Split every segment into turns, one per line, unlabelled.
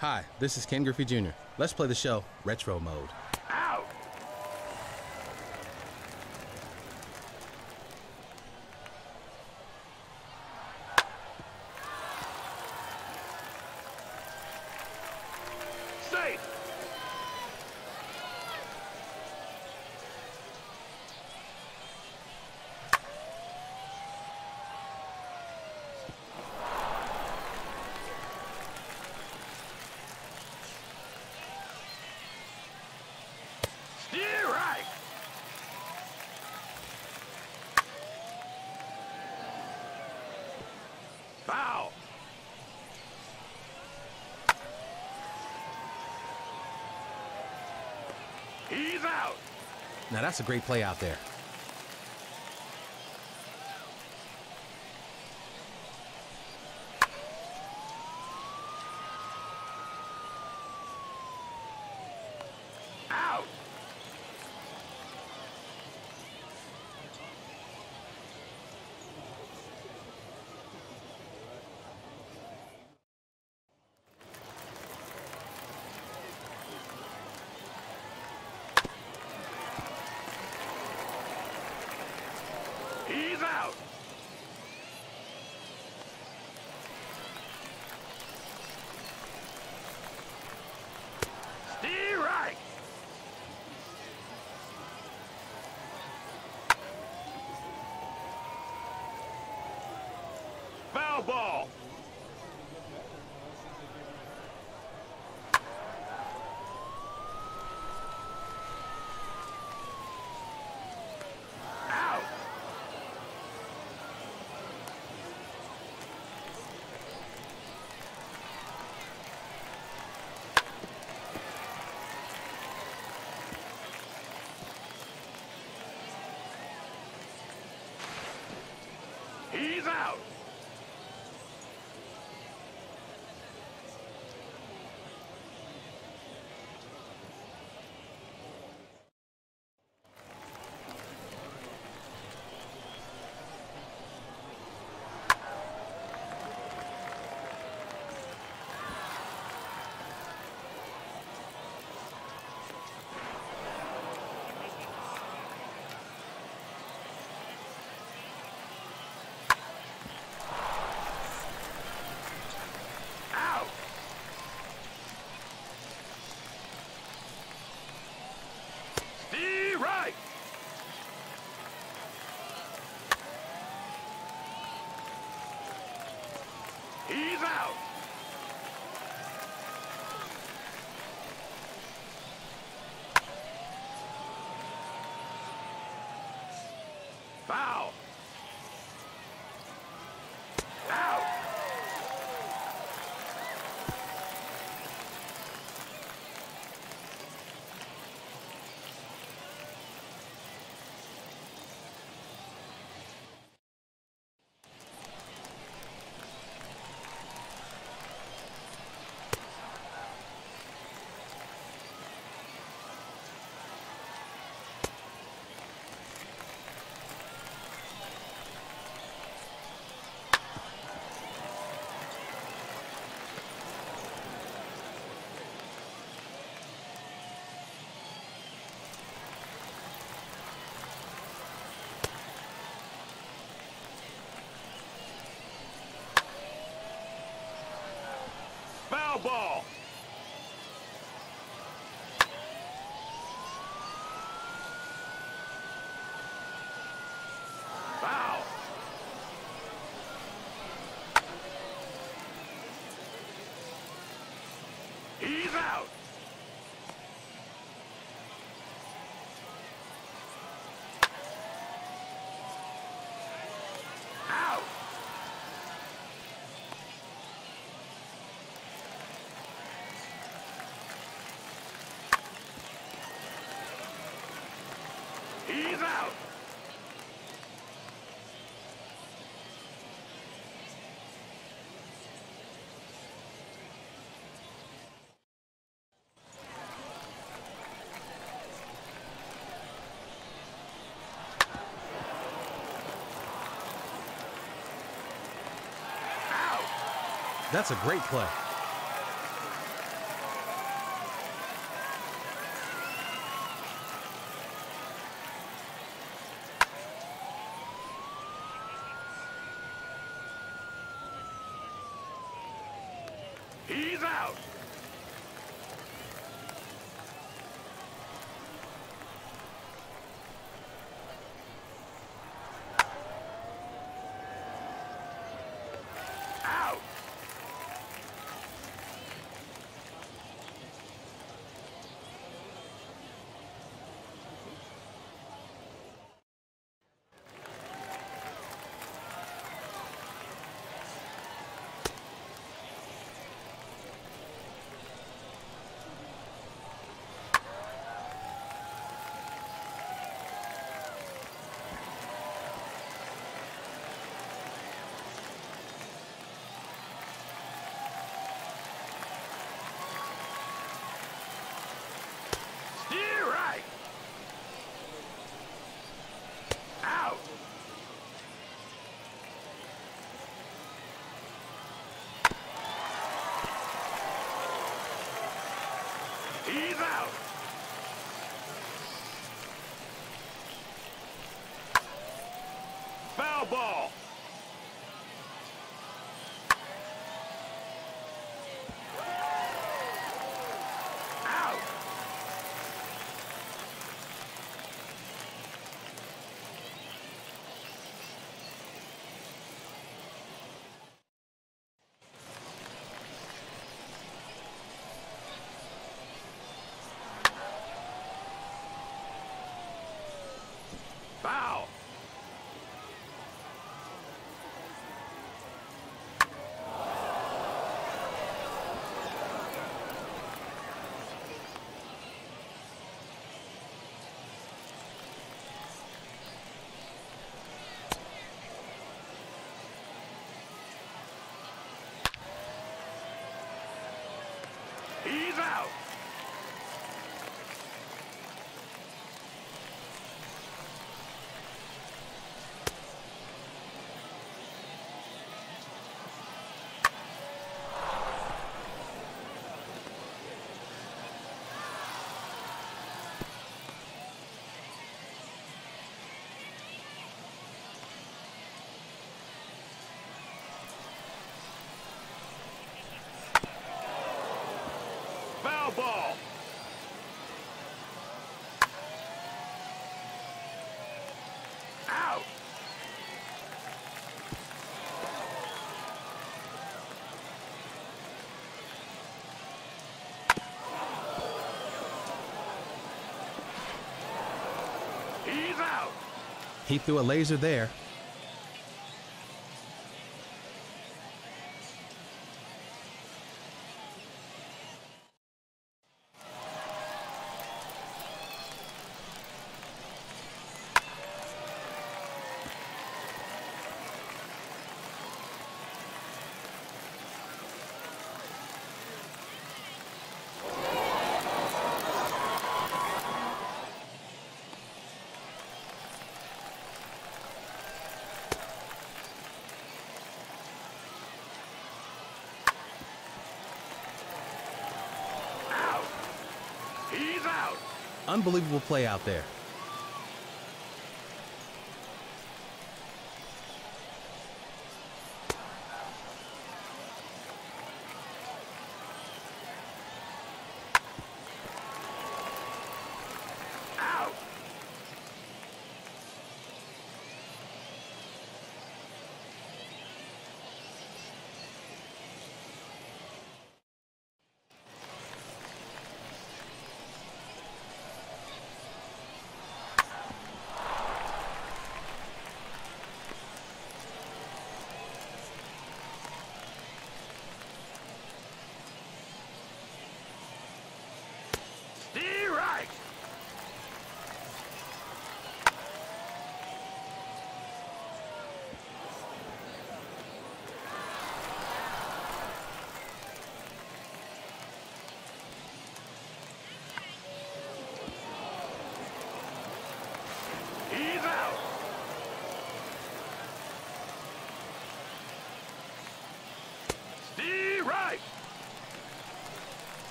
Hi, this is Ken Griffey Jr. Let's play the show Retro Mode.
Out! Safe! Steer right! Foul! He's out!
Now that's a great play out there. That's a great play.
He's out. Wow.
He threw a laser there, unbelievable play out there.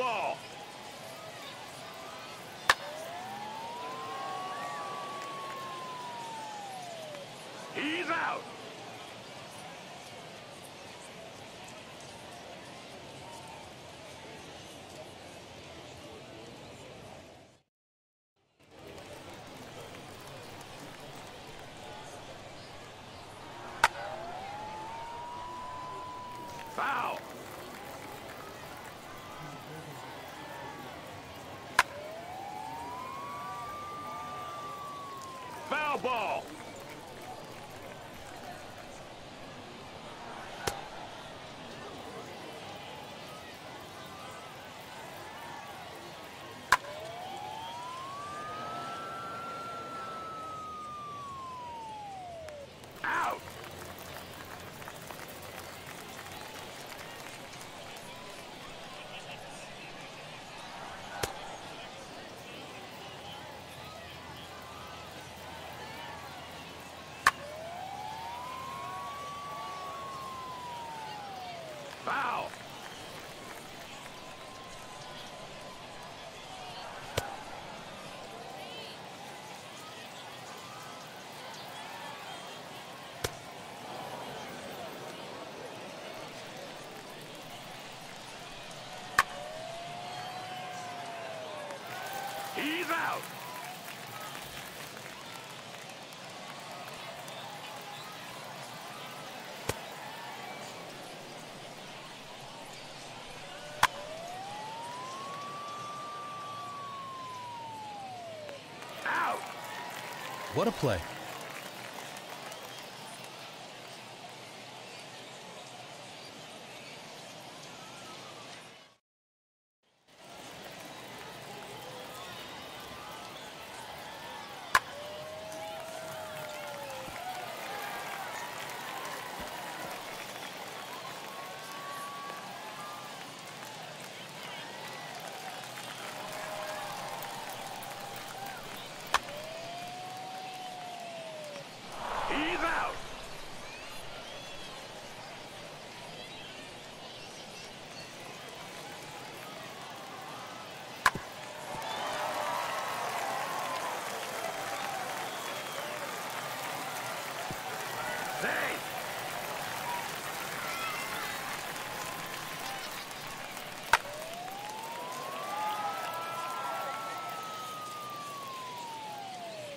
Ball. He's out. Foul. Foul ball. Out. Foul. He's out. Out.
What a play.
He's out. Hey!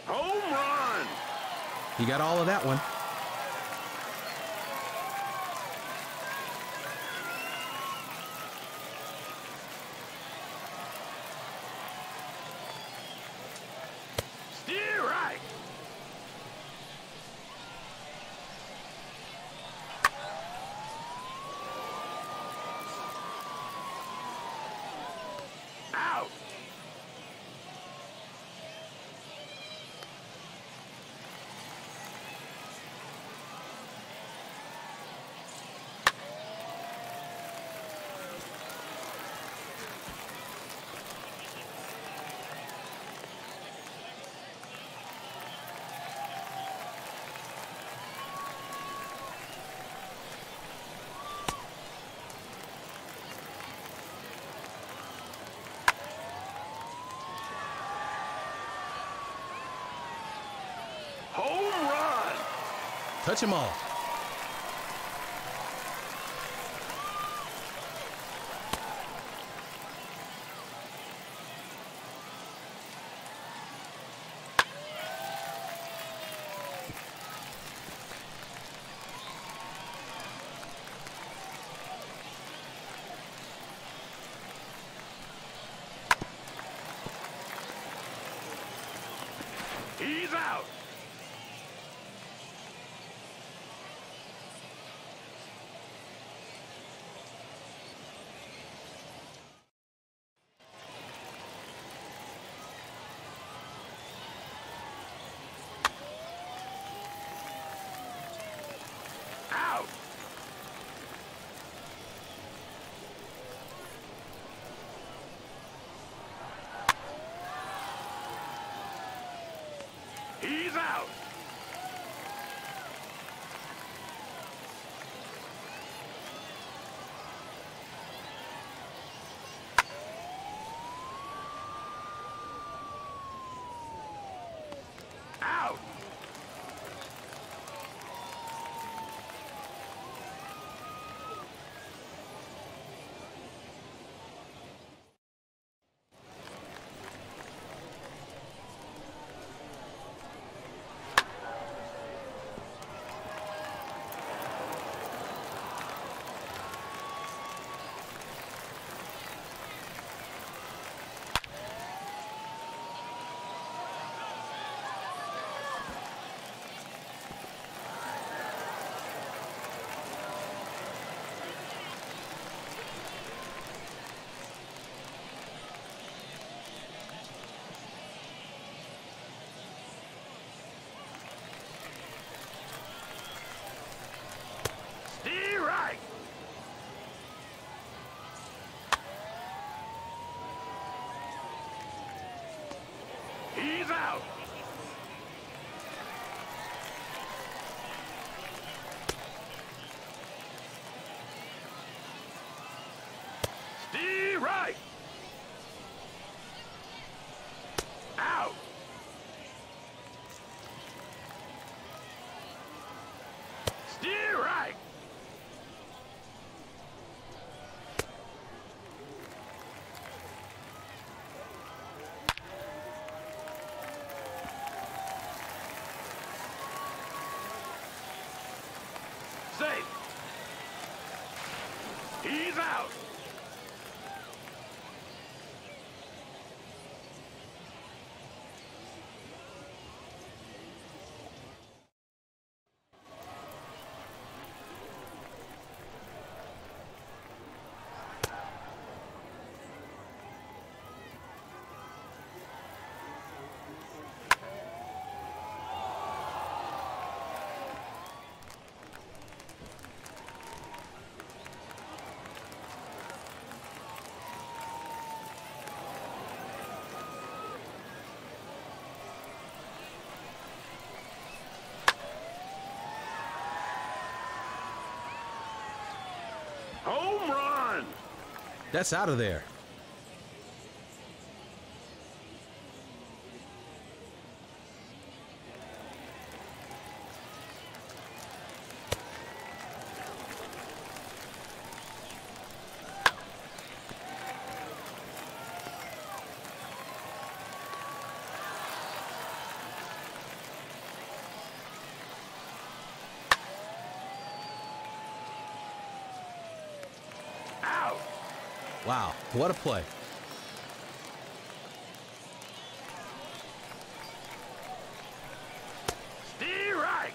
Home run!
You got all of that one. Touch them all. That's out of there.
Out.
Wow, what a play.
Stay right.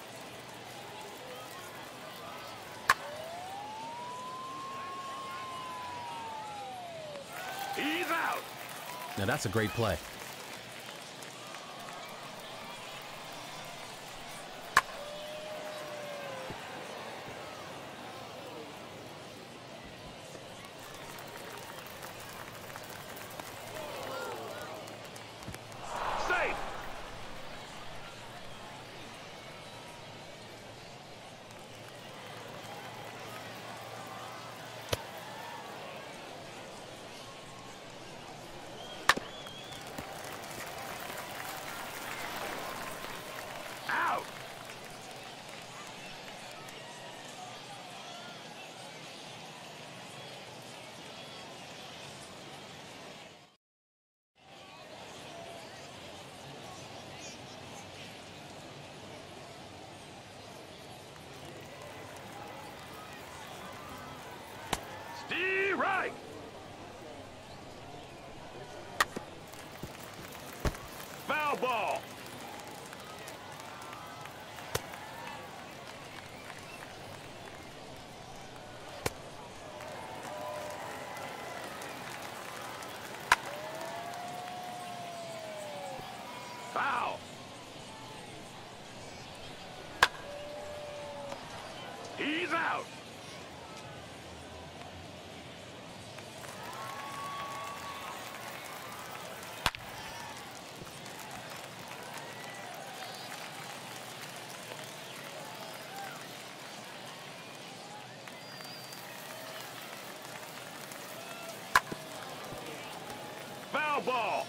He's out.
Now that's a great play.
Safe. Out. Right. Foul ball. Foul. He's out. Foul ball.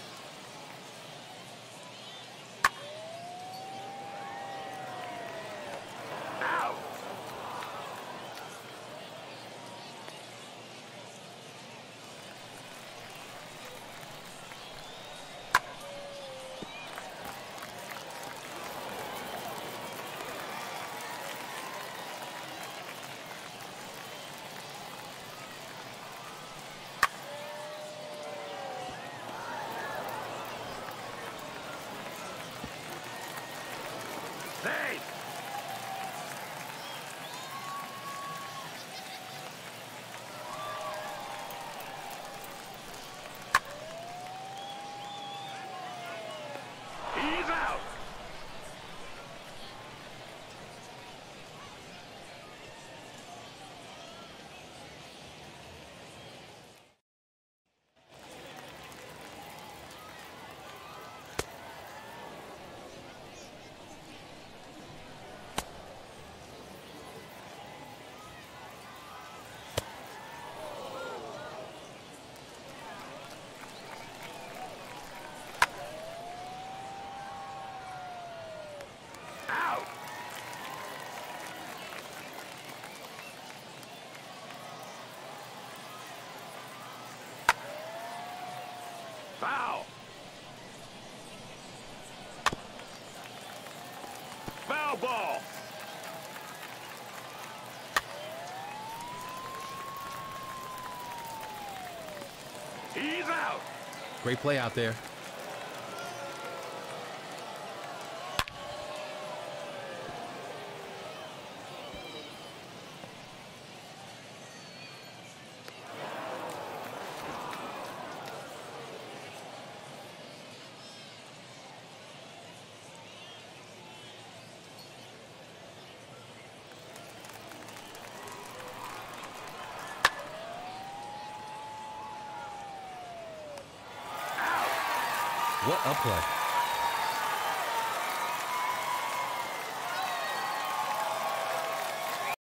Foul! Foul ball! He's out!
Great play out there. What a play.